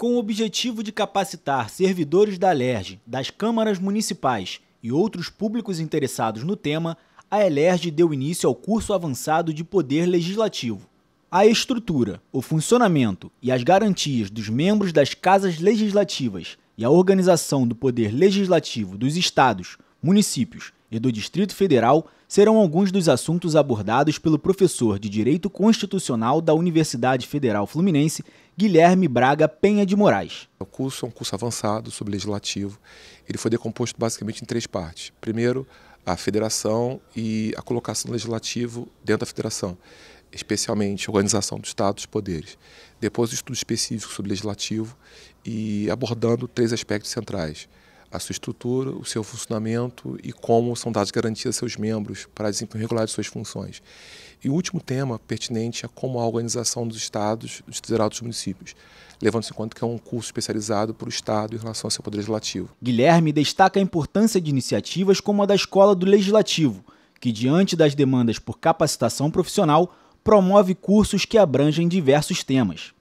Com o objetivo de capacitar servidores da Alerj, das câmaras municipais e outros públicos interessados no tema, a Elerj deu início ao curso avançado de Poder Legislativo. A estrutura, o funcionamento e as garantias dos membros das casas legislativas e a organização do poder legislativo dos estados, municípios e do Distrito Federal serão alguns dos assuntos abordados pelo professor de Direito Constitucional da Universidade Federal Fluminense, Guilherme Braga Penha de Moraes. O curso é um curso avançado sobre legislativo. Ele foi decomposto basicamente em três partes. Primeiro, a federação e a colocação do legislativo dentro da federação, especialmente a organização do Estado dos poderes. Depois, o estudo específico sobre legislativo e abordando três aspectos centrais a sua estrutura, o seu funcionamento e como são dadas garantias a seus membros para desempenho regular de suas funções. E o último tema pertinente é como a organização dos estados, dos federal dos municípios, levando-se em conta que é um curso especializado para o Estado em relação ao seu poder legislativo. Guilherme destaca a importância de iniciativas como a da Escola do Legislativo, que, diante das demandas por capacitação profissional, promove cursos que abrangem diversos temas.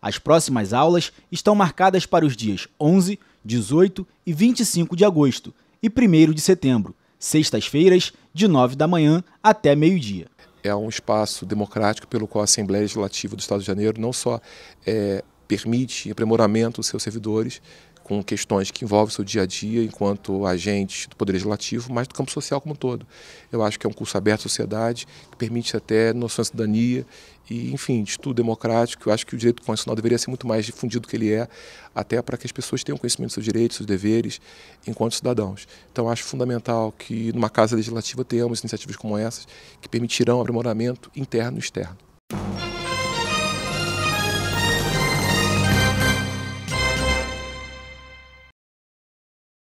As próximas aulas estão marcadas para os dias 11, 18 e 25 de agosto e 1 de setembro, sextas-feiras, de 9 da manhã até meio-dia. É um espaço democrático pelo qual a Assembleia Legislativa do Estado de Janeiro não só é, permite aprimoramento dos seus servidores, com questões que envolvem o seu dia a dia enquanto agente do Poder Legislativo, mas do campo social como um todo. Eu acho que é um curso aberto à sociedade, que permite até noções de cidadania e, enfim, de estudo democrático. Eu acho que o direito constitucional deveria ser muito mais difundido do que ele é, até para que as pessoas tenham conhecimento dos seus direitos, dos seus deveres, enquanto cidadãos. Então, acho fundamental que numa casa legislativa tenhamos iniciativas como essas, que permitirão aprimoramento interno e externo.